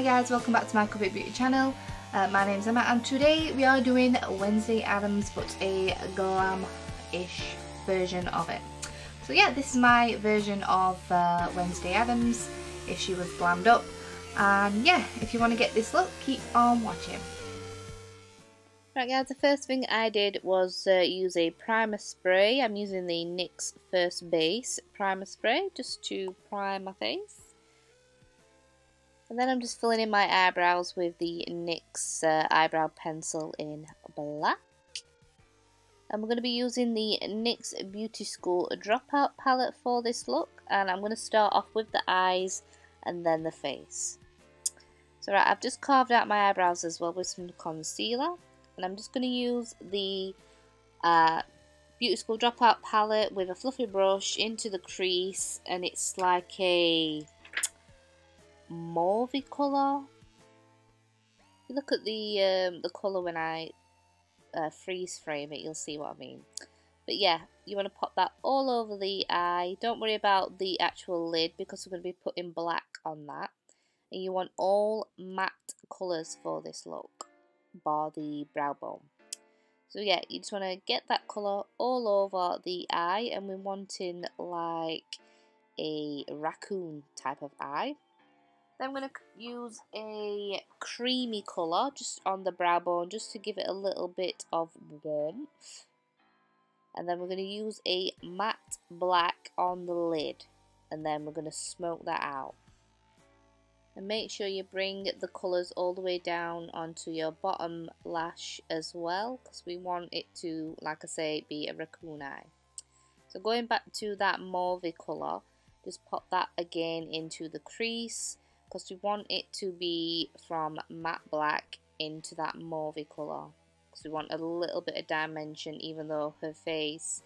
Hi guys, welcome back to my Coveted Beauty channel. Uh, my name's Emma and today we are doing Wednesday Addams but a glam-ish version of it. So yeah, this is my version of uh, Wednesday Addams if she was glammed up. And yeah, if you want to get this look, keep on watching. Right guys, the first thing I did was uh, use a primer spray. I'm using the NYX First Base primer spray just to prime my face. And then I'm just filling in my eyebrows with the NYX uh, eyebrow pencil in black. We're going to be using the NYX Beauty School Dropout palette for this look. And I'm going to start off with the eyes and then the face. So right, I've just carved out my eyebrows as well with some concealer. And I'm just going to use the uh, Beauty School Dropout palette with a fluffy brush into the crease. And it's like a mauve colour. You look at the um, the colour when I uh, freeze frame it, you'll see what I mean. But yeah, you want to pop that all over the eye. Don't worry about the actual lid because we're going to be putting black on that. And you want all matte colours for this look, bar the brow bone. So yeah, you just want to get that colour all over the eye and we're wanting like a raccoon type of eye. Then I'm going to use a creamy colour just on the brow bone just to give it a little bit of warmth. And then we're going to use a matte black on the lid. And then we're going to smoke that out. And make sure you bring the colours all the way down onto your bottom lash as well. Because we want it to, like I say, be a raccoon eye. So going back to that mauve colour, just pop that again into the crease because we want it to be from matte black into that mauve colour. Because we want a little bit of dimension even though her face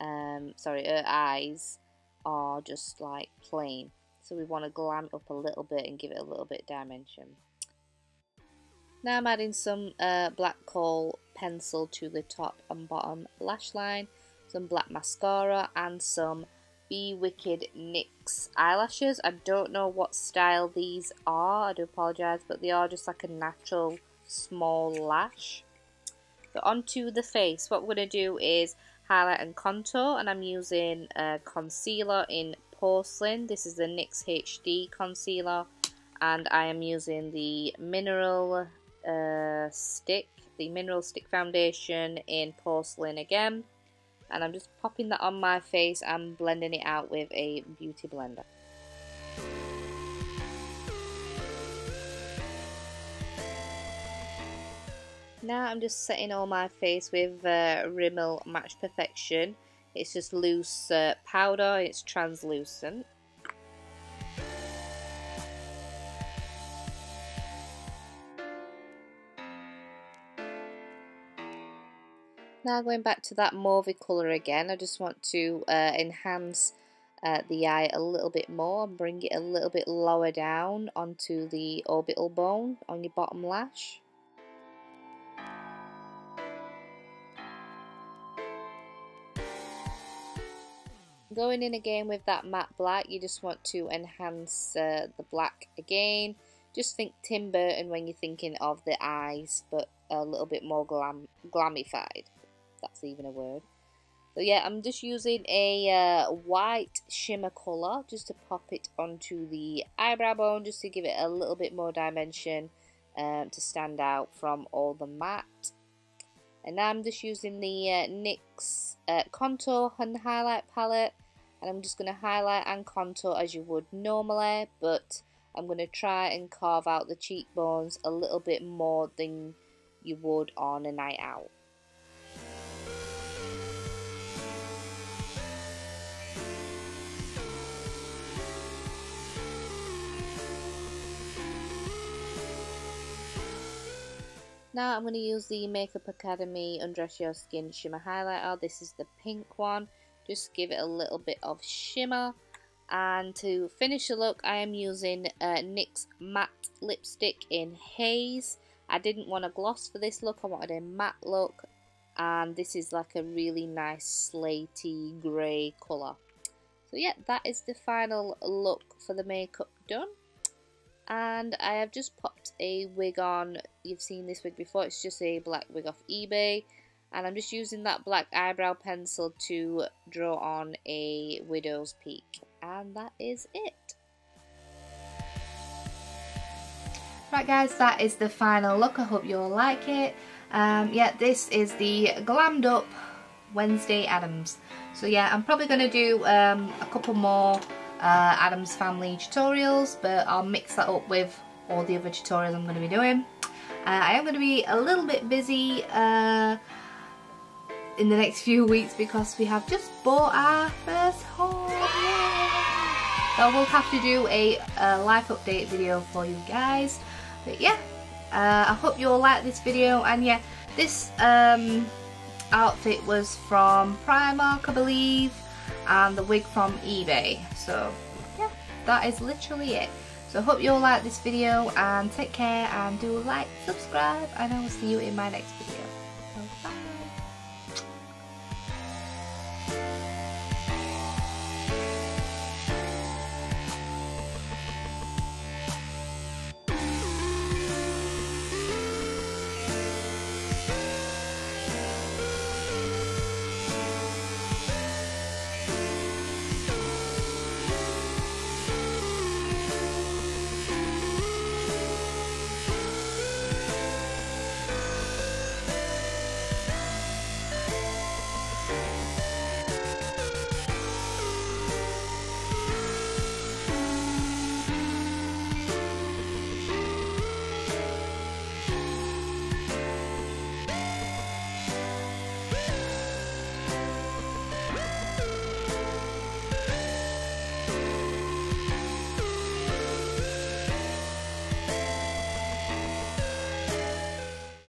um, sorry her eyes are just like plain. So we want to glam it up a little bit and give it a little bit of dimension. Now I'm adding some uh, black kohl pencil to the top and bottom lash line some black mascara and some be Wicked NYX eyelashes. I don't know what style these are, I do apologise, but they are just like a natural small lash. So onto the face, what we're going to do is highlight and contour, and I'm using a concealer in Porcelain. This is the NYX HD concealer, and I am using the Mineral uh, Stick, the Mineral Stick Foundation in Porcelain again and I'm just popping that on my face and blending it out with a beauty blender. Now I'm just setting all my face with uh, Rimmel Match Perfection. It's just loose uh, powder, it's translucent. Now going back to that mauve colour again, I just want to uh, enhance uh, the eye a little bit more and bring it a little bit lower down onto the orbital bone on your bottom lash. Going in again with that matte black, you just want to enhance uh, the black again. Just think Tim Burton when you're thinking of the eyes, but a little bit more glam glamified that's even a word. So yeah, I'm just using a uh, white shimmer colour just to pop it onto the eyebrow bone just to give it a little bit more dimension um, to stand out from all the matte. And now I'm just using the uh, NYX uh, Contour and Highlight palette and I'm just going to highlight and contour as you would normally but I'm going to try and carve out the cheekbones a little bit more than you would on a night out. Now I'm going to use the Makeup Academy Undress Your Skin Shimmer Highlighter. This is the pink one. Just give it a little bit of shimmer. And to finish the look, I am using uh, NYX Matte Lipstick in Haze. I didn't want a gloss for this look. I wanted a matte look. And this is like a really nice slaty grey colour. So yeah, that is the final look for the makeup done and I have just popped a wig on. You've seen this wig before, it's just a black wig off eBay. And I'm just using that black eyebrow pencil to draw on a widow's peak. And that is it. Right guys, that is the final look. I hope you'll like it. Um, yeah, this is the glammed up Wednesday Addams. So yeah, I'm probably going to do um, a couple more uh, Addams Family tutorials, but I'll mix that up with all the other tutorials I'm going to be doing. Uh, I am going to be a little bit busy uh, in the next few weeks because we have just bought our first home. So we'll have to do a, a life update video for you guys. But yeah, uh, I hope you all like this video and yeah, this um, outfit was from Primark I believe and the wig from eBay. So yeah, that is literally it. So hope you all like this video and take care and do like, subscribe and I will see you in my next video.